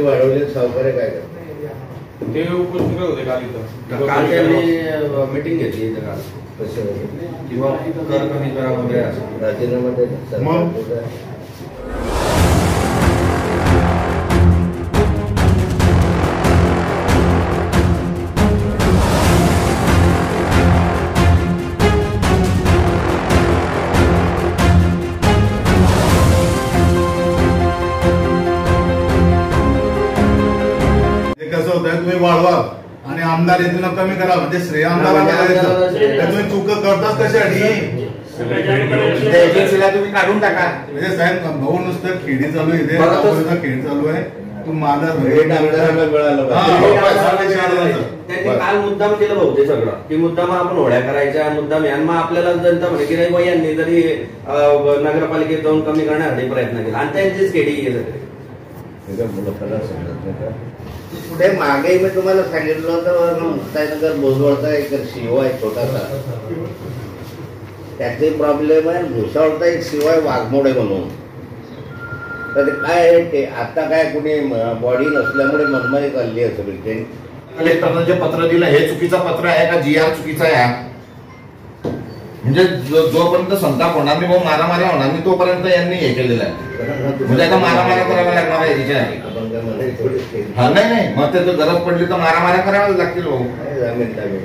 पट्टी वाढवली सावकारे काय करतो ते करत होते काल इथं. काल त्यांनी मीटिंग घेतली इथं काल? किंवा कर कमी करा वगैरे असं. राजीनामा मग? कमी करा म्हणजे श्रेय आमदाराला द्यायचं. आमदाराला तर तुम्ही चूक करताच कशासाठी तुम्ही काढून टाका. म्हणजे साहेब भाऊ नुसतं खेडी चालू आहे इथे खेळ चालू आहे. तू माझा रेट मिळालं. त्यांनी काल मुद्दाम केलं भाऊ ते सगळं. की मुद्दाम आपण होड्या करायच्या मुद्दाम आणि मग आपल्याला जनता म्हणे की नाही यांनी जरी नगरपालिकेत जाऊन कमी करण्यासाठी प्रयत्न केला. आणि त्यांचीच खेडी आहे सगळे एकदम लोकांना समजत नाही का? पुढे मागे मी तुम्हाला सांगितलं होतं मुक्ताईनगर भोजवळचा एक शिव आहे छोटासा. त्याचे प्रॉब्लेम आहे भुसावळचा एक शिव आहे वाघमोडे म्हणून. तर ते काय आहे ते आता काय कुणी बॉडी नसल्यामुळे मनमानी चालली आहे सगळी कलेक्टरनं जे पत्र दिलं हे चुकीचं पत्र आहे का? जी आर चुकीचा आहे? म्हणजे जो- जोपर्यंत संताप होणार नाही भाऊ मारामाऱ्या होणार नाही तोपर्यंत यांनी हे केलेलं आहे. म्हणजे आता मारामाऱ्या कराव्या लागणार आहे तिच्यासाठी हा नाही. नाही मग ते जर गरज पडली तर मारामाऱ्या कराव्याच लागतील भाऊ. आहे जामीन जामीन.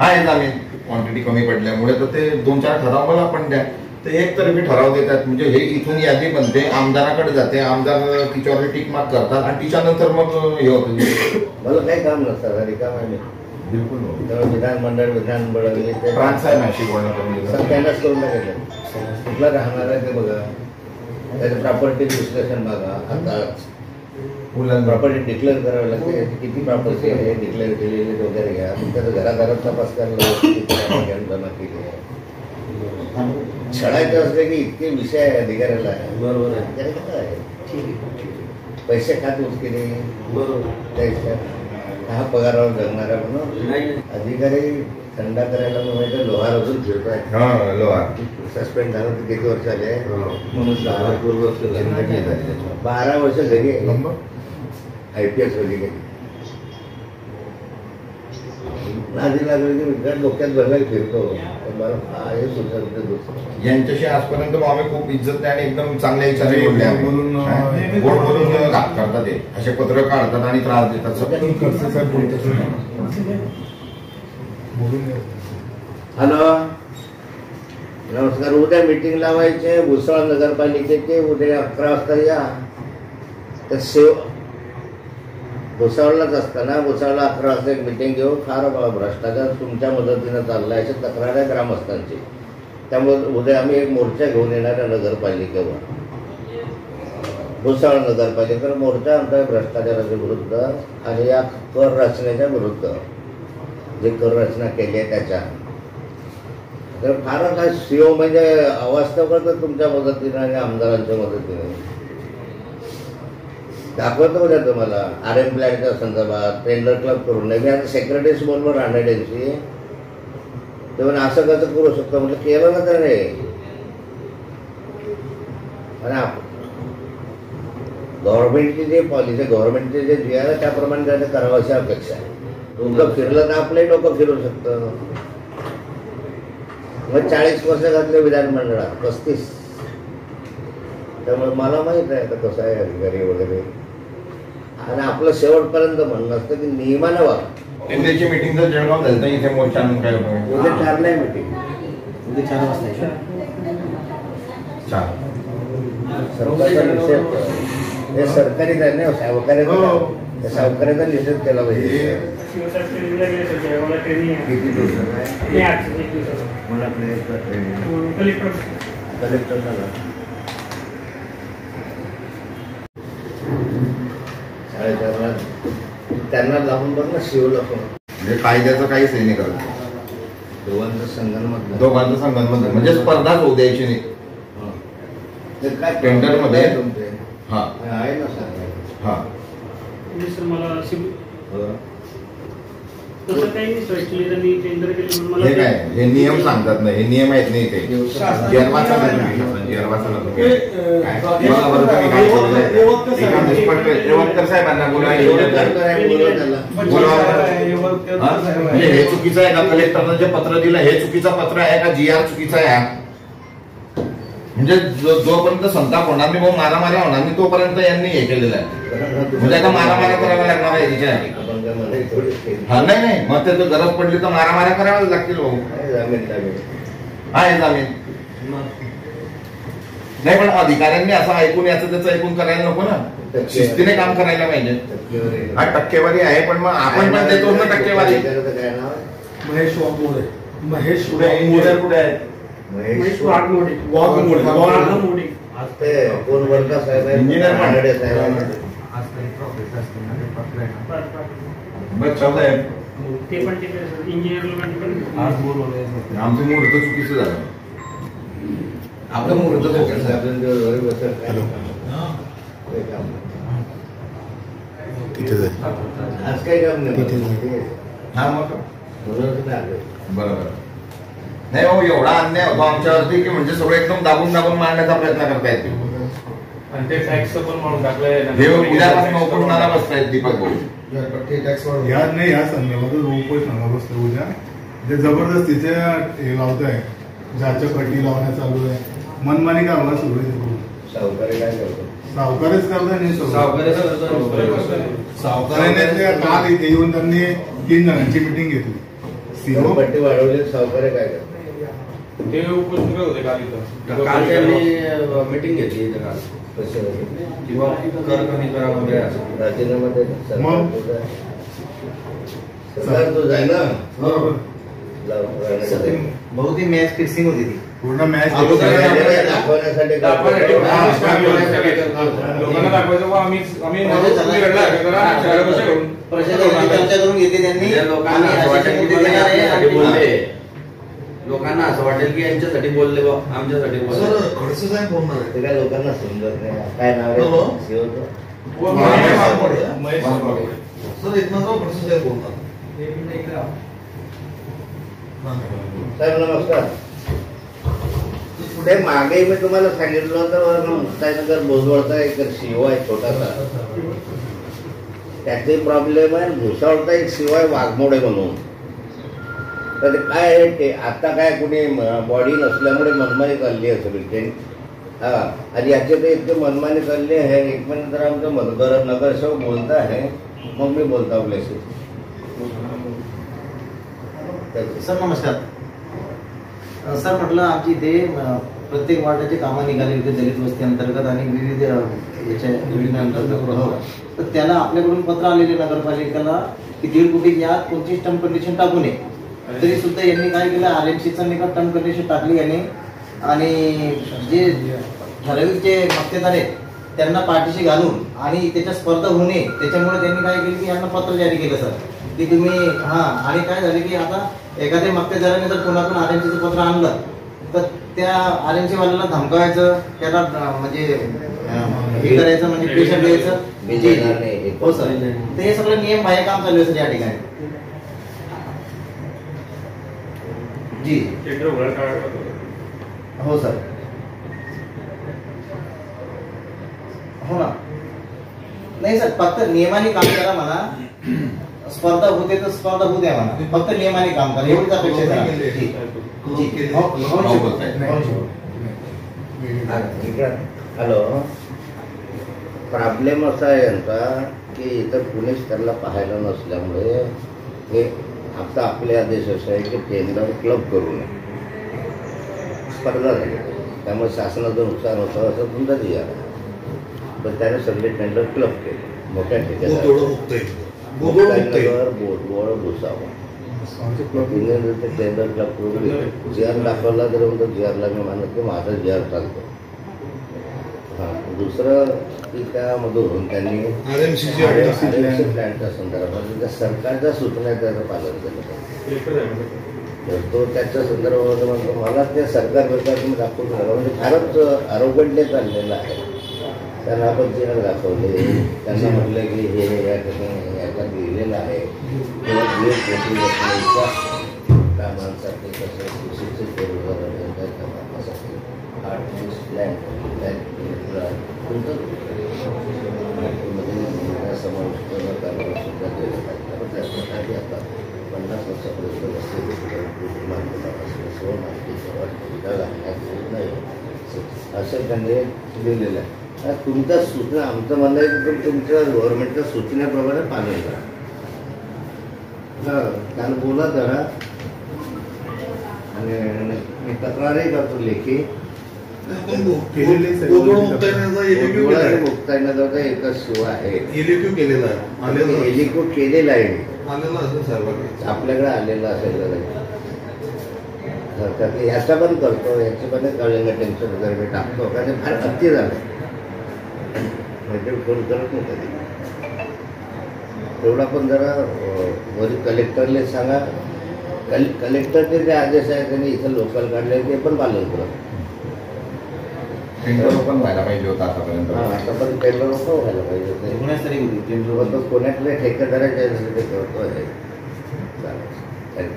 आहे जामीन. क्वांटिटी कमी पडल्यामुळे तर ते दोन चार ठराव मला पण द्या. ते एक तरी मी ठराव देतात म्हणजे हे इथून यादी बनते आमदाराकडे जाते आमदार तिच्यावर टिक मार्क करतात आणि तिच्यानंतर मग हे होतं. मला काही काम नसतं रिकाम आहे बिलकुल विधानमंडळ विधान बळवले ते फ्रान्स आहे मॅशी बोलणं सगळ्यांनाच करून टाकायचं कुठला राहणार आहे ते बघा. त्याचं प्रॉपर्टी विश्लेषण बघा. आता प्रॉपर्टी डिक्लेअर करावी लागते किती प्रॉपर्टी आहे डिक्लेअर केलेली वगैरे घ्या तुमच्या घरादारात तपास करायला जमा केली आहे छळायचे असले की इतके विषय आहे अधिकाऱ्याला बरोबर आहे अधिकारी कसं पैसे खात केले बरोबर। हा पगारावर जगणारा म्हणून अधिकारी थंडा करायला म्हणजे लोहार अजून फिरतोय हा। लोहा। सस्पेंड झालं तर किती वर्ष आले म्हणून. बारा वर्ष घरी आहे? आय पी एस नादी लागली की डोक्यात भरला फिरतो. पण मला सुचत दुसरं यांच्याशी आजपर्यंत आम्ही खूप इज्जत आणि एकदम चांगल्या आम्ही. बोलून, हा? गोड बोलून घात करतात ते. असे पत्र काढतात आणि त्रास देतात. सगळं. खडसे साहेब बोलतात बोलून घ्या. हॅलो. नमस्कार. उद्या मीटिंग लावायचे. भुसावळ नगरपालिकेचे उद्या अकरा वाजता या. तर सेव भुसावळलाच असताना भुसावळला अकरा वाजता एक मिटिंग घेऊ फार भ्रष्टाचार तुमच्या मदतीनं चालला अशी तक्रार आहे ग्रामस्थांची. त्यामुळे उद्या आम्ही एक मोर्चा घेऊन येणार आहे नगरपालिकेवर. भुसावळ नगरपालिकेवर मोर्चा आमचा भ्रष्टाचाराच्या विरुद्ध आणि या कर रचनेच्या विरुद्ध. जे कर रचना केली आहे त्याच्या. तर फार काय सीओ म्हणजे अवास्तव करतात तुमच्या मदतीनं आणि आमदारांच्या मदतीने. दाखवतो उद्या तुम्हाला. आर एम प्लॅनच्या संदर्भात टेंडर क्लब करून. नाही मी आता सेक्रेटरीशी बोललो रानडे यांची ते म्हणे असं कसं करू शकतो? म्हटलं केलं ना त्याने. आणि गव्हर्नमेंटची जे पॉलिसी गव्हर्नमेंटचे जे जी आहे त्याप्रमाणे त्याने करावं अशी अपेक्षा आहे. तुमचं फिरलं तर आपलंही डोकं फिरू शकतं. मग चाळीस वर्ष घातले विधानमंडळात पस्तीस. त्यामुळे मला माहीत आहे आता कसं आहे अधिकारी वगैरे. आणि आपलं शेवटपर्यंत म्हणणं असतं की नियमानं वाग मीटिंग जर जळगाव झाली तर इथे मोर्चा आणून काय उपयोग? उद्या चार नाही मिटिंग उद्या चार वाजता? चार सरकारचा निषेध. हे सरकारी आहे ना सावकाराचा हो. त्या सावकाराचा निषेध केला पाहिजे. किती दिवसात आहे? कलेक्टर झाला त्यांना लावून बघ ना शिवला पण. म्हणजे कायद्याचं काहीच हे नाही करत. दोघांचं संगणमत दोघांचं संगणमत म्हणजे स्पर्धाच होऊ द्यायची नाही. ते काय टेंडरमध्ये? आहे तुमचे? हा. आहे ना सांगायचं हा. सर मला शिव हो. तसं काही नाही ऍक्च्युली त्यांनी टेंडर केले म्हणून हे काय? हे नियम सांगतात ना हे नियम आहेत नाही ते. साहेबांना बोला. हा? म्हणजे हे चुकीचं आहे का? कलेक्टरनं जे पत्र दिलं हे चुकीचं पत्र आहे का? जी आर चुकीचा आहे? म्हणजे जोपर्यंत संताप होणार नाही मग मारामाऱ्या होणार नाही तोपर्यंत यांनी हे केलेलं आहे. म्हणजे आता मारामाऱ्या कराव्या लागणार आहे केली. हा नाही नाही. मग ते जर गरज पडली तर मारामाऱ्या कराव्याच लागतील भाऊ. आहे, जामीन. नाही पण अधिकाऱ्यांनी असं ऐकून याचं त्याचं ऐकून करायला नको ना. शिस्तीने काम करायला पाहिजे. टक्केवारी हा टक्केवारी आहे पण मग आपण पण देतो ना टक्केवारी. त्याचं? महेश महेश कुठे आहे महेश वाघमोडे. वाघमोडे. वाघमोडे. आज ते कोण वर्धा साहेब आहे इंजिनियर पण. रानडे साहेब आहे. पाच- पाच. बस चौदा आहे ते पण तिथे इंजिनियर लोकांनी पण आमचं मुहूर्त चुकीचं झालं. आपलं मुहूर्त चुकीचं झालं. आपण? काही नाही. आज काही काम नाही? हा मग. बरोबर नाही भाऊ एवढा अन्याय होतो आमच्यावरती की म्हणजे सगळं एकदम दाबून दाबून मांडण्याचा प्रयत्न करतायत ते. आणि ते टॅक्स पण म्हणून टाकलंय. हे उद्यापासून उकडून बसतायत दीपक भाऊ. या नाही या संदर्भात उपोषणाला बसतो उद्या. जे जबरदस्तीचे हे लावत आहे ज्याच्या कटी लावण्या चालू आहे. मनमानी कामं सुरू आहे सावकारी काय करतो? सावकारच करताय नाही करतो. सावकाराने ते काल इथे येऊन त्यांनी तीन जणांची मिटिंग घेतली. सीओ पट्टी वाढवली सावकारी काय करतो ते करत होते काल इथं काल त्यांनी मीटिंग घेतली इथं काल? किंवा कर कमी करा वगैरे असं. राजीनामा. सरकार ना. बहुती मॅच फिक्सिंग होती ती. पूर्ण मॅच दाखवण्यासाठी. हा, लोकांना दाखवायचं आम्ही आम्ही चर्चा करून घेतली त्यांनी. लोकांना बोलले लोकांना असं वाटेल की यांच्यासाठी बोलले बा आमच्यासाठी बोलले. ते काय लोकांना समजत नाही. काय नाव हो. आहे सीओचं? महेश वाघमोडे. साहेब नमस्कार. पुढे मागे मी तुम्हाला सांगितलं होतं मुक्ताईनगर भोजवळचा एक शिव आहे छोटासा. त्याचे प्रॉब्लेम आहे भुसावळचा एक शिव आहे वाघमोडे म्हणून. तर ते काय आहे ते आता काय कुणी बॉडी नसल्यामुळे मनमानी चालली आहे सगळी ते. हा आणि याचे ते इतके मनमानी चालली आहे एक मिनिट तर आमचं मनगर नगरसेवक बोलत आहे मग मी बोलतो आपल्याशी तर- सर नमस्कार. सर म्हटलं आमची अ, प्रत्येक वार्डाची कामं निघाली होती दलित वस्ती अंतर्गत आणि विविध याच्या योजना अंतर्गत. हो. तर त्याला आपल्याकडून पत्र आलेले नगरपालिकेला की दीड कोटी यात कोणतीच टर्म कंडिशन टाकू नये. तरी सुद्धा यांनी काय केलं? आर एम सीचा निकाल टर्म कंडिशन टाकली यांनी. आणि जे ठराविक जे मक्तेदार आहेत त्यांना पाठीशी घालून आणि त्याच्या स्पर्धा होऊ नये त्याच्यामुळे त्यांनी काय केलं की यांना पत्र जारी केलं सर. की तुम्ही हा आणि काय झालं की आता एखाद्या मक्तेदाराने जर कोणाकडून आर एम सीचं पत्र आणलं तर त्या आर एम सी वाल्याला धमकावायचं त्याला म्हणजे हे करायचं म्हणजे प्रेशर द्यायचं. हे. सर. तर हे सगळं नियम बाहेर काम चालू आहे सर या ठिकाणी. जी टेंडर उघडा. हो सर हो ना नाही सर फक्त नियमाने काम करा म्हणा स्पर्धा होते तर स्पर्धा होऊ द्या म्हणा फक्त नियमाने काम करा एवढीच अपेक्षा. हो, हो, हो. हो. इकडं हॅलो प्रॉब्लेम असा आहे यांचा की इथं कुणीच त्यांना पाहायला नसल्यामुळे हे आता आपले आदेश असे आहे की टेंडर क्लब करू नये. स्पर्धा झाली. त्यामुळे शासनाचं नुकसान होतं असं तुमचा आहे पण त्याने सगळे टेंडर क्लब केले मोठ्या ठिकाणी. भुसावळ ते टेंडर क्लब करून जी आर दाखवला तर म्हणतो जी आरला मी मानत की माझा जी आर चालतो. दुसरं की त्यामधून त्यांनी. प्लॅनच्या संदर्भात सरकारच्या सूचना त्याचं पालन केलं पाहिजे. तर तो त्याच्या संदर्भामध्ये म्हणतो मला ते सरकार तुम्ही दाखवून नका म्हणजे फारच अरोगंडे चाललेलं आहे त्यांना आपण चिन्ह दाखवले त्यांना म्हटलं की हे या ठिकाणी याच्यात लिहिलेलं आहे किंवा जे कामांसाठी कसं सुशिक्षित बेरोजगार त्यांच्या कामासाठी आठ वीस प्लॅन प्लॅन तुमचं मध्ये समाविष्ट करण्याला सुद्धा केलं पाहिजे आता पन्नास वर्षापर्यंत सर्व माहिती सुविधा लागण्यात येत नाही असं त्यांनी लिहिलेलं आहे तुमच्या सूचना आमचं म्हणणं आहे. की तुमच्या गव्हर्नमेंटच्या सूचनेप्रमाणे पालन करा हां बोला जरा आणि मी तक्रारही करतो लेखी मुक्ताईनगरचा एकच शिवा आहे. इलेक्ट्रिक केलेलं आहे. केलेला आपल्याकडे आलेला असेल ह्याचा पण करतो याचं पण कळलेलं टेन्शन वगैरे मी टाकतो. का ते फार अति झालं. म्हणजे फोन करत नाही कधी तेवढा पण जरा वरी कलेक्टरले सांगा. कल कलेक्टरचे जे आदेश आहे त्यांनी इथं लोकल काढले ते पण पालन करत टेंडर पण व्हायला पाहिजे होता आतापर्यंत हां आता पण टेंडर नको व्हायला पाहिजे ते. गुन्ह्यास्तरी होती टेंडर किंवा तो पुण्यातल्या ठेकेदाराच्या याच्यासाठी करतो आहे चालेल. चालेल.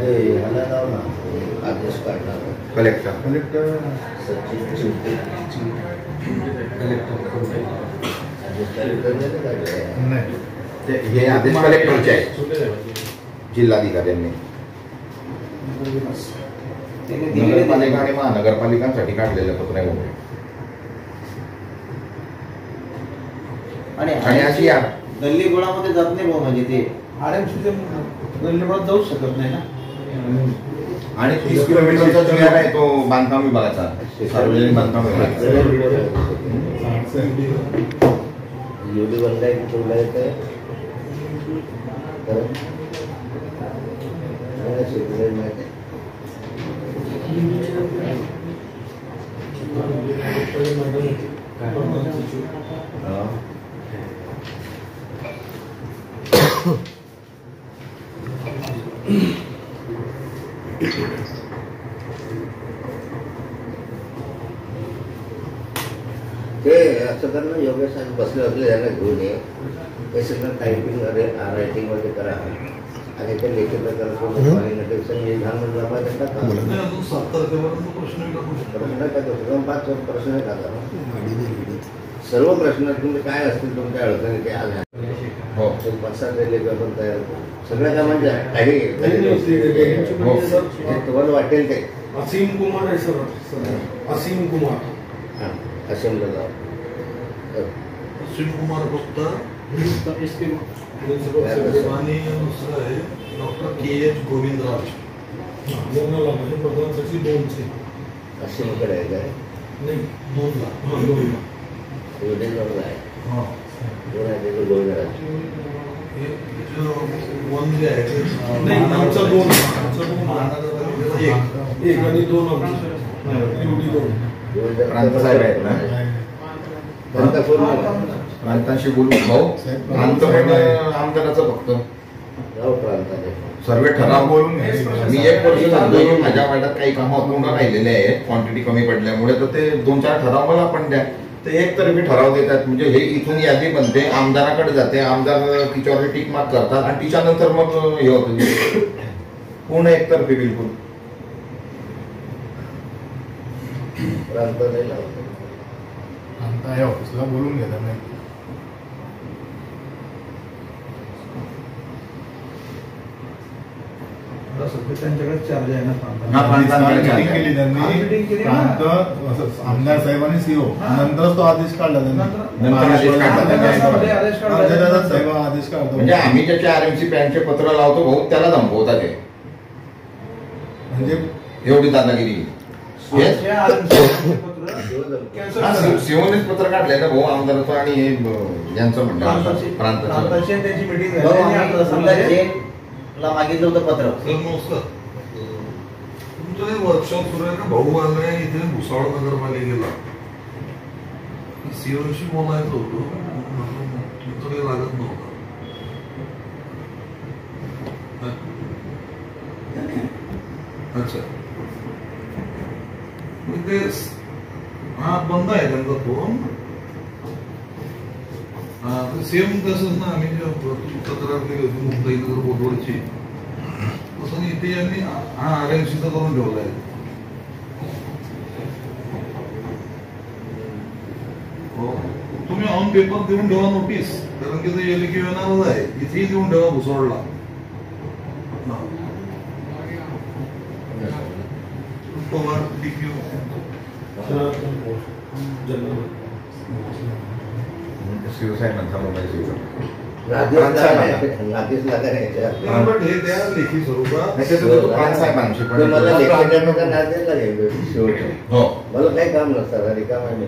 हे ह्याला लाव ना आदेश काढणार कलेक्टर कलेक्टर सचिन चिंते आदेश कलेक्टरने नाही काढले. नाही ते हे आदेश कलेक्टरचे आहे जिल्हाधिकाऱ्यांनी त्यांनी दिलेले नगरपालिका आणि महानगरपालिकांसाठी काढलेलं पत्र आहे मोठे. आणि आणि अशी या गल्ली गोळामध्ये जात नाही भाऊ म्हणजे ते. आरएमसीचे गल्लीबोळात जाऊ शकत नाही ना. आणि तीस किलोमीटरचा जो आहे तो बांधकाम विभागाचा. सार्वजनिक बांधकाम विभागाचा. ते असं कर ना योगेश बसले असले त्यांना घेऊन ये. ते सगळं टायपिंग अरे रायटिंग वगैरे करा. हे सर्व प्रश्न तुम्ही काय असतील तुमच्या अडचणी ते आज हो. एक पाच सात रेल्वे आपण तयार. सगळ्या कामांच्या काही हो. तुम्हाला वाटेल ते. असीम कुमार आहे सर. असीम कुमार. हां जाऊ अश्विन कुमार गुप्ता. आणि दुसरं आहे डॉक्टर के एच गोविंदराज दोनला म्हणजे प्रधान सचिव दोनचे असेंब्लीकडे आहे काय? नाही दोनला. हा आहे. हा. दोन आहे हे वन जे आहे नाही आमचा दोन. आमचा दोन. महानगरपालिकेचं एक. एक आणि दोन आमचे. एवढी दोन. प्रांत साहेब आहेत ना? प्रांतांशी बोलू. भाऊ प्रांत आमदाराचं फक्त. सर्व ठराव बोलून. मी एक वर्ष सांगतो की माझ्या वार्डात काही कामं अपूर्ण राहिलेले आहेत. क्वांटिटी कमी पडल्यामुळे तर ते दोन चार ठराव मला पण द्या. ते एक तरी मी ठराव देतात म्हणजे हे इथून यादी बनते आमदाराकडे जाते आमदार तिच्यावर टिक मार्क करतात आणि तिच्यानंतर मग हे होतं. पूर्ण एकतर्फी बिलकुल. प्रांत ऑफिसला बोलून घ्या सध्या त्यांच्याकडे चार्ज आहे ना. केली केली. प्रांत असं आमदार साहेबांनी सीओ हा. नंतरच तो आदेश काढला त्यांनी नंतर- नंतर आदेश काढला त्यांनी. नगरपालिकेमध्ये आदेश काढला. अर्जदादा साहेब आदेश काढतो म्हणजे आम्ही ज्याचे आरएमसी पॅनचे पत्र लावतो भाऊ त्याला धमकवतात ते म्हणजे एवढी दादागिरी हे पत्र हा, करा. शिव- शिवनेच पत्र काढलंय ना भाऊ आमदाराचं आणि हे यांचं म्हणणं प्रांताची प्रांताचं प्रांताची आणि त्यांची मिटिंग झाली आणि समजा जेलला मागितलं होतं पत्र. सर नमस्कार. तुमचं वर्कशॉप सुरू आहे का? भाऊ आलाय इथे भुसावळ नगरपालिकेला. सीओशी बोलायचं होतो तुमचं काही लागत नव्हतं. अच्छा. ते हा बंद आहे त्यांचा फोन. सेम तसंच ना आम्ही जे तक्रार केली होती मुंबई नगर बोर्डवरची तसं इथे यांनी हा आर एम सीचा करून ठेवलाय हो. तुम्ही ऑन पेपर देऊन ठेवा नोटीस कारण की ते एल की येणारच आहे इथेही देऊन ठेवा भुसवडला हा. पवार DQ. शिवसाहेबांचा मोबाईल पण हे लेखी स्वरूपात मला हो. काही काम नसतं रिकाम आहे मी.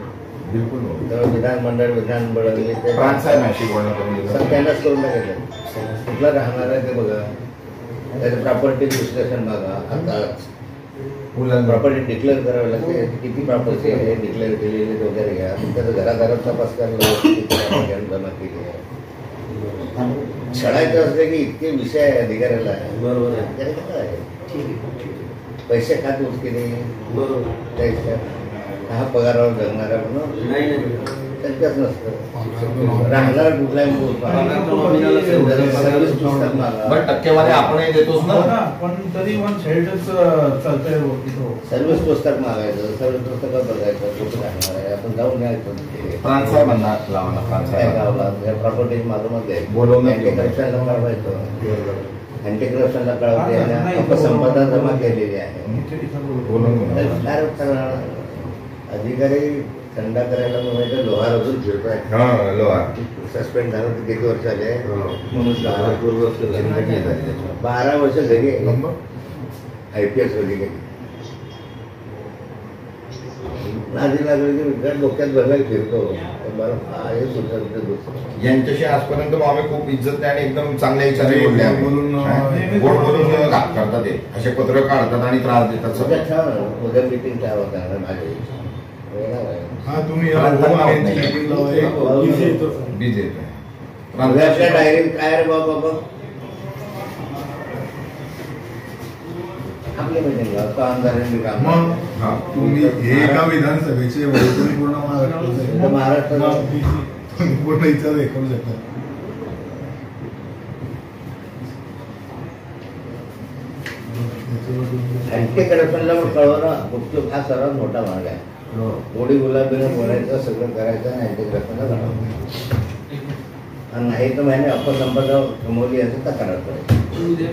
बिलकुल हो. विधानमंडळ विधान बळगले ते प्राणसाहेबांशी बोलणं दिलं सगळ्यांनाच करून कुठला राहणार आहे ते बघा. त्याचं प्रॉपर्टी विश्लेषण बघा. आता प्रॉपर्टी डिक्लेअर करावी लागते किती प्रॉपर्टी आहे डिक्लेअर केलेली वगैरे घ्या त्याचं घराघरात तपास करायला जमा केली आहे छळायचं असले की इतके विषय आहे अधिकाऱ्याला बरोबर आहे. पैसे खात केले बरोबर त्याच्या हा पगारावर जगणारा म्हणून नाही नाही त्यांच्याच नसतं. राहणार कुठलाही. बट टक्केवारी आपणही देतोच हो ना पण तरी वन साईडच चालतंय सर्व्हिस पुस्तक मागायचं सर्व्हिस पुस्तक बघायचं कुठे राहणार आहे आपण जाऊन यायचं प्रॉपर्टी मालूमच आहे बोलवून करप्शनला कळवायचं अँटी करप्शनला कळवते. अपसंपदा जमा केलेली आहे. बोलून घेऊ. तर काय करणार? अधिकारी थंडा करायला म्हणजे लोहार अजून फिरतोय. हा लोहार सस्पेंड झालं तर किती वर्ष आले? म्हणून. बारा वर्ष घरी? आय पी एस अधिकारी नादी लागली की डोक्यात बघायला फिरतो. काय. यांच्याशी आजपर्यंत मग आम्ही खूप इज्जत आणि एकदम चांगल्या आम्ही. बोलून, गोड बोलून करतात ते. असे पत्र काढतात आणि त्रास देतात उद्या सगळं ठेवा ना. उद्या मिटिंग ठेवा त्यांना माझी येणार आहे. हा तुम्ही हो. येतो. येतोय उद्याच्या डायरीत काय रे बाबा मग हा. तुम्ही हे एका विधानसभेचे वैतून पूर्ण हे करू शकता करप्शनला पण कळवणं गुपचूप हा सर्वात मोठा मार्ग आहे. गोडी गुलाबीनं बोलायचं सगळं करायचं करप्शनला कळवणं आणि नाही तर महिने अपसंपदा गमवली याचं तक्रार करायची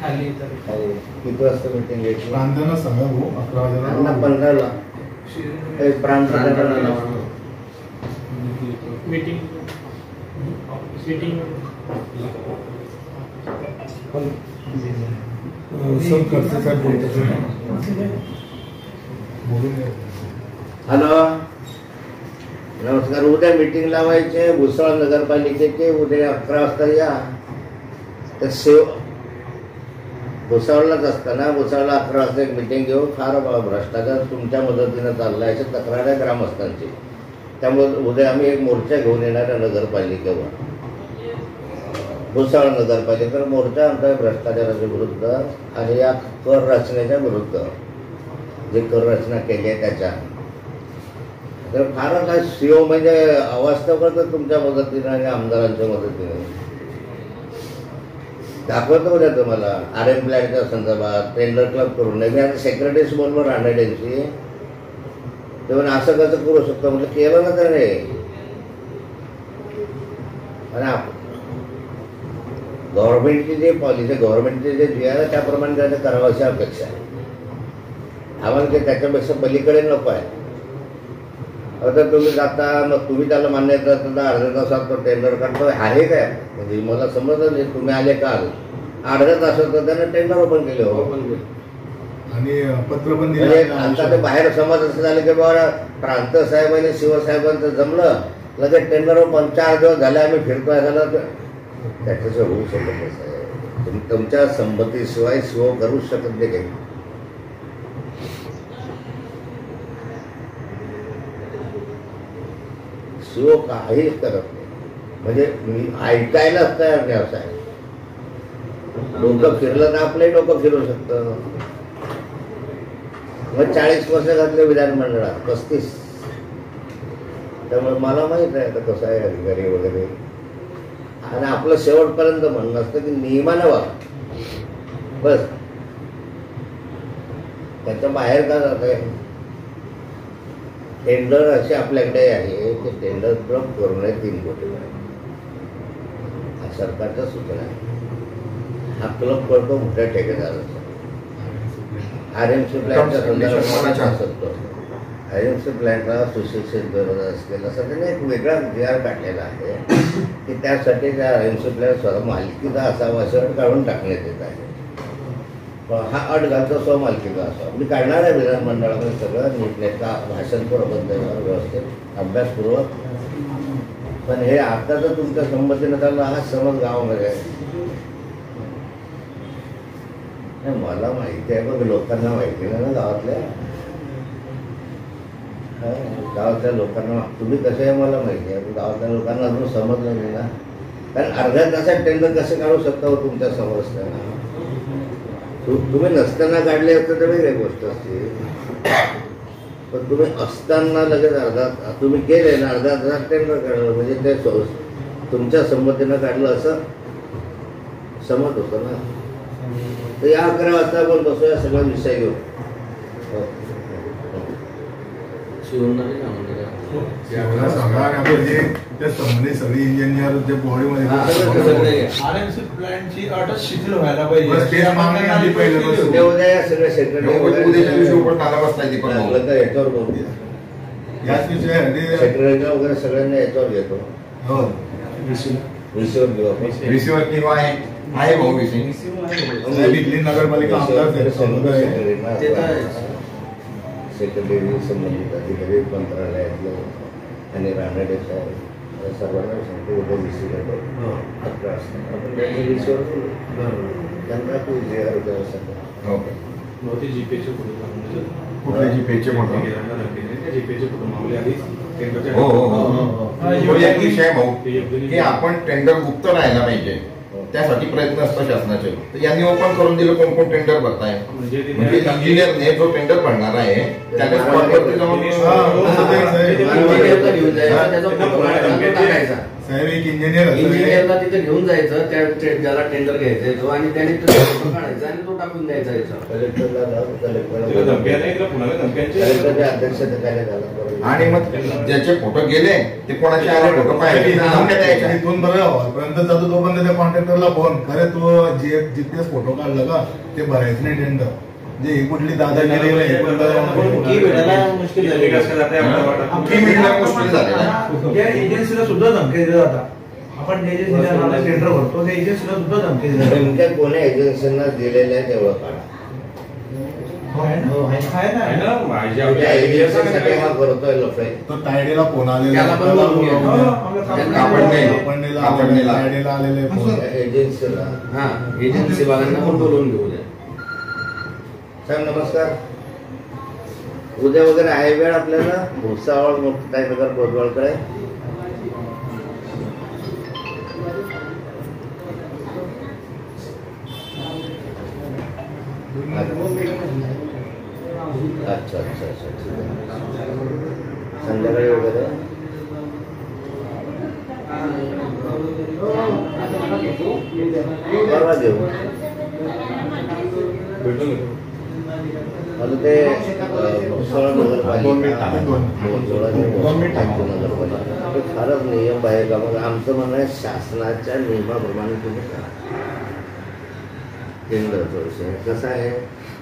खाली किती वाजता मिटिंग घ्यायची प्रांतांना सांगा भाऊ अकरा त्यांना हजार पंधराला. प्रांत मीटिंग मीटिंग सब साहेब बोलतात बोलून. हॅलो. नमस्कार उद्या मीटिंग लावायचे भुसळ नगरपालिकेचे उद्या अकरा वाजता या. तर सेव भुसावळलाच असताना भुसावळला अकरा वाजता एक मीटिंग घेऊ फार भ्रष्टाचार तुमच्या मदतीनं चालला आहे अशा तक्रार आहे ग्रामस्थांची. त्यामुळे उद्या आम्ही एक मोर्चा घेऊन येणार आहे नगरपालिकेवर. भुसावळ नगरपालिकेवर मोर्चा आमचा भ्रष्टाचाराच्या विरुद्ध आणि या कर रचनेच्या विरुद्ध. जे कर रचना केली आहे त्याच्या. तर फारच काय सीओ म्हणजे अवास्तव करतात तुमच्या मदतीने आणि आमदारांच्या मदतीने. दाखवतो उद्या तुम्हाला. आर एम प्लॅनच्या संदर्भात टेंडर क्लब करून. नाही मी आता सेक्रेटरीच बोललो त्यांची. ते म्हणजे असं कसं करू शकतो? म्हणजे केलं ना त्याने. आणि गव्हर्नमेंटची जे पॉलिसी गव्हर्नमेंटचे जे जी आहे त्याप्रमाणे त्याचं करावं अशी अपेक्षा आहे. आम्हाला ते त्याच्यापेक्षा पलीकडे नको आहे. आता तुम्ही जाता मग तुम्ही त्याला मान्य करता अर्ध्या तासात तो टेंडर काढतो आहे काय? म्हणजे मला समजलं नाही तुम्ही आले काल अर्ध्या तासात तर त्यानं टेंडर ओपन केले हो. आणि पत्र पण दिलं. आता ते बाहेर समज असं झालं की बाबा प्रांत साहेब आणि शिवसाहेबांचं जमलं लगेच टेंडर ओपन चार दिवस झाले आम्ही फिरतोय झालं. तर त्याच्याशिवाय होऊ शकत नाही तुमच्या संमतीशिवाय शिव करूच शकत नाही काही. शिव काहीच करत नाही म्हणजे मी ऐकायलाच तयार नाही असं आहे. डोकं फिरलं तर आपलंही डोकं फिरू शकतं. मग चाळीस वर्ष घातले विधानमंडळात पस्तीस. त्यामुळे मला माहीत आहे आता कसं आहे अधिकारी वगैरे. आणि आपलं शेवटपर्यंत म्हणणं असतं की नियमानं वागा. बस. त्याच्या बाहेर का जात आहे टेंडर असे आपल्याकडे आहे की टेंडर ड्रॉप करू नये तीन कोटी हा सरकारच्या सूचना आहे. हा क्लब करतो मोठ्या ठेकेदाराचा. आर एम सी प्लॅनच्या संदर्भात असतो. आर एम सी प्लॅनला सुशिक्षित गरज असलेला असं त्याने एक वेगळा आर काढलेला आहे की त्यासाठी त्या आर एम सी प्लॅन स्वतः मालकीचा असावा अट काढून टाकण्यात येत आहे. हा अट घालतो स्वमालकीचा असा. मी काढणार आहे विधानमंडळामध्ये सगळं नीटनेटका भाषणबद्दल व्यवस्थित अभ्यासपूर्वक. पण हे आता तर तुमच्या संमतीनं चाललं हा समज गावामध्ये आहे. मला माहिती आहे बघ लोकांना माहिती नाही ना गावातल्या. गावातल्या लोकांना तुम्ही कसे आहे मला माहिती आहे. गावातल्या लोकांना अजून समजलं नाही ना. कारण अर्ध्या तासात टेंडर कसे काढू शकता हो तुमच्यासमोर असताना? तुम्ही नसताना काढले असतं तर वेगळी गोष्ट असते. पण तुम्ही असताना लगेच अर्धा तुम्ही केले ना अर्धा तास टेंडर काढलं म्हणजे ते तुमच्या संमतीनं काढलं असं समज होतं ना. तर या अकरा वाजता आपण बसूया सगळा विषय घेऊ. हो. हो. शिवून एवढा सगळा आणि आपण जे त्या संबंधित सगळी इंजिनियर जे बॉडीमध्ये. आरएमसी प्लॅनची अटच शिथिल व्हायला पाहिजे. मागणी आली. उद्या या सगळ्या ती याच्यावर बोलू याच विषयासाठी वगैरे सगळ्यांना याच्यावर घेतो. हो. आपण. रिसिव्हर किंवा आहे भाऊ विषय नगरपालिका आमदार सेक्रेटरी संबंधित अधिकारी मंत्रालयातलं आणि साहेब या सर्वांना सांगतो उद्या घेतो अकरा वाजता. आपण त्यांच्या. त्यांना तू जे आहे ते सगळं. ओके. नव्हते जीपेचे फोटो म्हणजे कुठले जीपेचे फोटो? जीपेचे फोटो मागले आधी टेंडरच्या- हो हो हो. तो एक विषय आहे भाऊ की आपण टेंडर गुप्त राहायला पाहिजे. त्यासाठी प्रयत्न असतात शासनाचे. तर यांनी ओपन करून दिलं कोण कोण टेंडर भरताय. म्हणजे ते- म्हणजे इंजिनियरने जो टेंडर भरणार आहे त्याने स्पॉटवरती जाऊन हा, हो, सगळे साहेब. एक इंजिनियर इंजिनियरला तिथे घेऊन जायचं त्या ज्याला टेंडर घ्यायचा तो आणि त्याने तो काढायचा आणि तो टाकून द्यायचा याच्यावर कलेक्टरला तिला धमक्या नाही तिला पुन्हा धमक्यांचे कलेक्टरच्या अध्यक्षतेखाली झालं बरोबर. आणि मग ज्याचे फोटो गेले ते कोणाचे आले फोटो पाहिले. इथून बरं जातो तोपर्यंत त्या कॉन्ट्रॅक्टरला फोन खरे तू जे जितकेच फोटो काढलं का ते भरायचं नाही टेंडर जे कुठली दादागिरी नाही हे कुठलं- की भेटायला मुश्किल झाली. एजन्सीला सुद्धा धमकी दिल्या जातात. आपण जे एजन्सीला नावाला टेंडर भरतो त्या एजन्सीला सुद्धा धमकी दिल्या नेमक्या कोण्या एजन्सींना दिलेल्या आहे तेवढं काढा तायडेला फोन आलेला घे. हो, एजन्सीला हा एजन्सी वाल्यांना पण बोलवून घेऊ द्या साहेब नमस्कार. उद्या वगैरे आहे वेळ आपल्याला? भुसावळ मुक्ताईनगर कोतवालकडे अच्छा अच्छा अच्छा ठीक आहे संध्याकाळी वगैरे? परवा देऊ. भेटून ते भुसावळ नगरपालिका भुसावळ नगरपालिका ते फारच नियम आहे का मग आमचं म्हणणं आहे शासनाच्या नियमाप्रमाणे तुम्ही करा. टेंडरचा विषय कसं आहे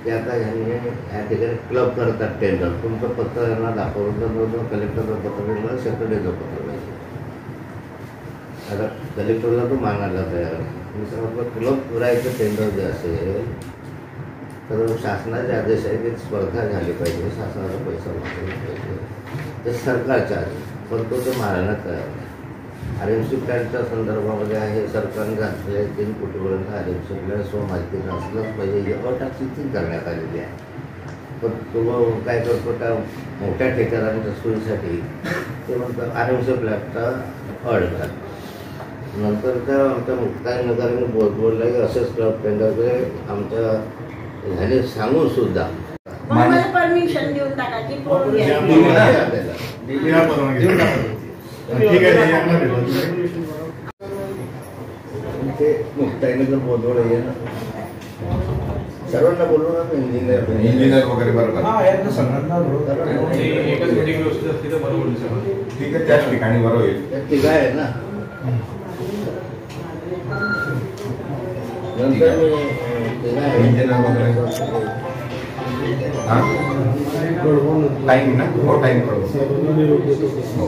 की आता ह्यांनी या ठिकाणी क्लब करतात टेंडर तुमचं पत्र यांना दाखवलं तर कलेक्टरचं पत्र मिळणार सेक्रेटरीचं पत्र मिळणार आता कलेक्टरला तो मानायला तयार आहे. मी सांगितलं क्लब करायचं टेंडर जे असेल तर शासनाचे आदेश आहे की स्पर्धा झाली पाहिजे. शासनाचा पैसा वापरला पाहिजे ते सरकारचा आदेश पण तो ते मारायला तयार नाही. आर एम सी प्लॅनच्या संदर्भामध्ये आहे सरकारने घातलेले तीन कोटीपर्यंत आर एम सी प्लॅन स्वमालकीचा असलंच पाहिजे. ही अट करण्यात आलेली आहे. पण तो काय करतो त्या मोठ्या ठेकेदारांच्या सोयीसाठी ते म्हणतात आर एम सी प्लॅनचा अट नंतर त्या आमच्या मुक्ताई नगराने बोल बोललं की असेच क्लब टेंडर आमच्या ह्याने सांगून सुद्धा. मला परमिशन देऊन टाका. या परवानगी. ठीक आहे ते यांना ते बोलवलं आहे ना. सर्वांना बोलू ना इंजिनियर इंजिनियर वगैरे बरोबर हा यातनं सगळ्यांना बरोबर. एकच मीटिंग व्यवस्थित असली तर बरं होईल सगळं. ठीक आहे त्याच ठिकाणी बरं होईल त्या तिघा आहे ना. नंतर मी अं, वगैरे हा. टाइम ना हो टाइम हो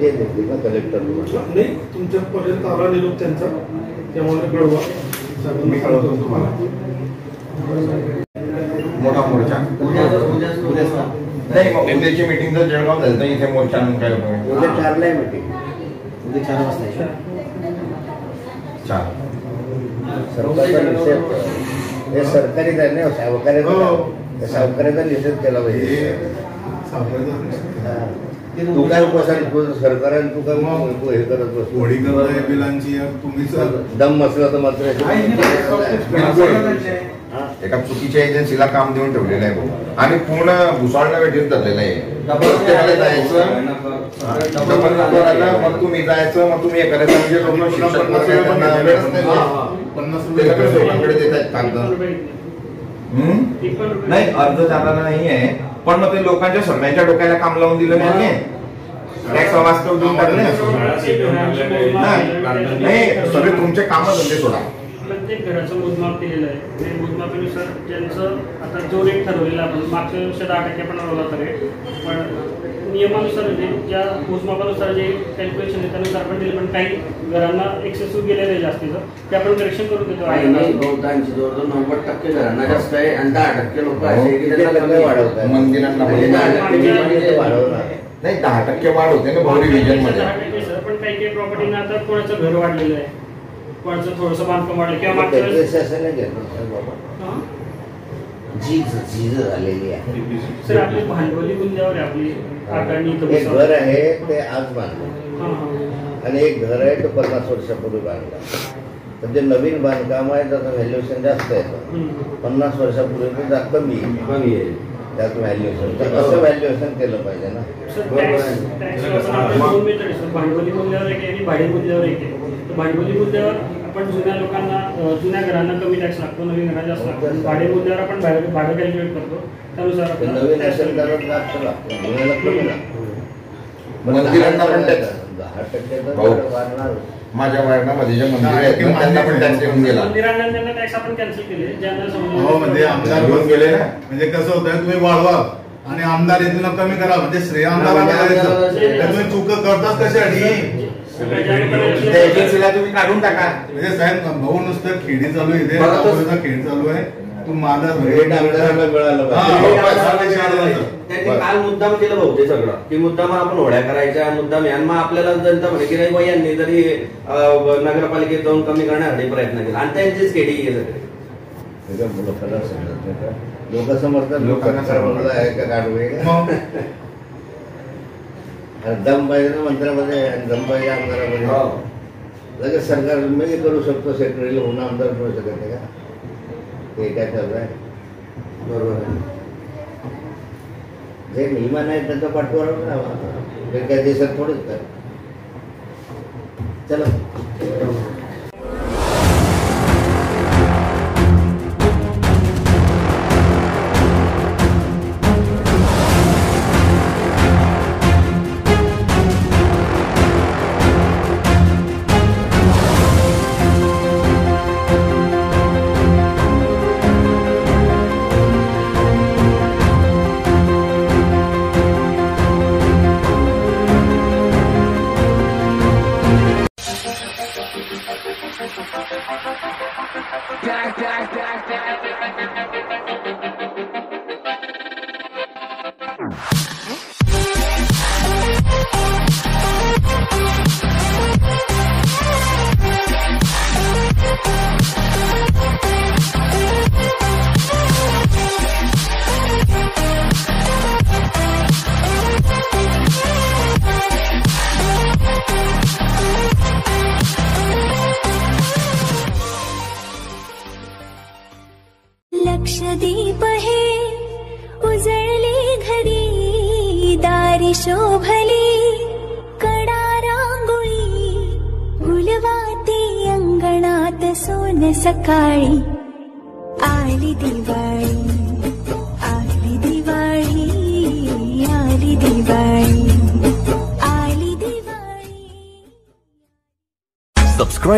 ते देतील ना कलेक्टर नाही तुमच्यापर्यंत आला निरोप त्यांचा त्यामुळे कळवा मी कळवतो तुम्हाला मोठा मोर्चा उद्या उद्या नाही मग उद्याची मीटिंग जर जळगाव झाली तर इथे मोर्चा आणून काय उद्या चारला आहे मीटिंग उद्या चार वाजता चार सरकारचा निषेध हे सरकारी आहे ना सावकाराचा हो. त्या सावकाराचा निषेध केला हे पाहिजे. तू काय उपवासाला तुझं सरकार आहे, तू काय मग. तू हे करत बस होळी बिलांची दम असला तर मात्र. एका चुकीच्या एजन्सीला काम देऊन ठेवलेलं आहे भाऊ. आणि पूर्ण भुसावळला वेटीत धरलेलं आहे. प्रत्येकाला जायचं. मग तुम्ही जायचं मग तुम्ही हे. म्हणजे नाही. पन्नास रुपये लोकांकडे देत आहेत कागद. हम्म? नाही अर्ज झाला नाही आहे. पण मग ते लोकांच्या सगळ्यांच्या डोक्याला काम लावून दिलं त्यांनी टॅक्स वास्तव देऊन टाकले. नाही. सगळे तुमचे काम धंदे सोडा. प्रत्येक घराचं मोजमाप केलेलं आहे. ते मोजमापानुसार ज्यांचं आता जो रेट ठरवलेला आपण मागच्या वर्षी दहा टक्के पण ठरवला होता रेट पण नियमानुसार म्हणजे ज्या मोजमापानुसार जे कॅल्क्युलेशन आहे त्यानुसार आपण दिले पण काही घरांना एक्सेसिव्ह गेलेलं आहे जास्तीचं ते आपण करेक्शन करून देतो बहुतांशी जवळजवळ नव्वद टक्के घरांना जास्त आहे आणि दहा टक्के लोक. असे की किती त्यांना टक्के कमी वाढवताय? मंदिरांना म्हणजे दहा टक्के वाढवणार नाही दहा टक्के वाढ होते ना बहु रिव्हिजनमध्ये पण काही काही प्रॉपर्टीना आता कोणाचं घर वाढलेलं आहे कोणाचं थोडंसं बांधकाम वाढलं किंवा हा? झीज झीज झालेली आहे सर आपली भांडवली मूल्यावर आहे आपली एक घर आहे ते आज बांधलं. हा, हा. आणि एक घर आहे तो पन्नास वर्षापूर्वी बांधला. तर जे नवीन बांधकाम आहे त्याचं व्हॅल्युएशन जास्त येतं. पन्नास वर्षापूर्वी ते जा- कमी आहे. कमी आहे. त्यात व्हॅल्युएशन तर असं व्हॅल्युएशन केलं पाहिजे ना. बरोबर टॅक्स आहे. टॅक्स आपण आपण जुन्या लोकांना जुन्या घरांना कमी टॅक्स लागतो नवीन घरांना जास्त लागतो. भाडे मूल्यावर आपण भाडं भाडं कॅल्क्युलेट करतो. त्यानुसार आपल्याला नवीन असेल तर जास्त लागतं. जुन्याला कमी लागतं. मंदिरांना पण tax. दहा टक्के माझ्या वर्णामध्ये जे मंदिर आहेत त्यांना पण टॅक्स येऊन गेला. मंदिरांना त्यांना टॅक्स आपण कॅन्सल केले. ज्यांना हो म्हणजे आमदार येऊन गेले ना? म्हणजे कसं होतं तुम्ही वाढवा आणि आमदार इथून कमी करा म्हणजे श्रेय तर तुम्ही चुक करतात कशासाठी? एजन्सीला तुम्ही काढून टाका. म्हणजे साहेब भाऊ नुसतं खेडी चालू आहे इथे. खेळ चालू आहे. तू माझा रेट मिळालं. त्यांनी काल मुद्दाम केलं भाऊ ते सगळं. की मुद्दाम आपण होड्या करायच्या मुद्दाम मग आपल्याला जनता म्हणे की नाही यांनी जरी अं, नगरपालिकेत जाऊन कमी करण्यासाठी प्रयत्न केला. आणि त्यांचीच सगळे. हे का? लोक समजतात लोकांना समजलं आहे का गाडवे मग आणि दम पाहिजे ना मंत्र्यामध्ये आणि दम पाहिजे आमदारामध्ये लगेच सरकार मी करू शकतो सेक्रेटरीला होऊन आमदार करू शकत नाही का? ते काय चालू आहे? बरोबर आहे. जे नियमान आहे त्याचा पाठपुरावा करावा. ते काही देशात थोडंच कर चला.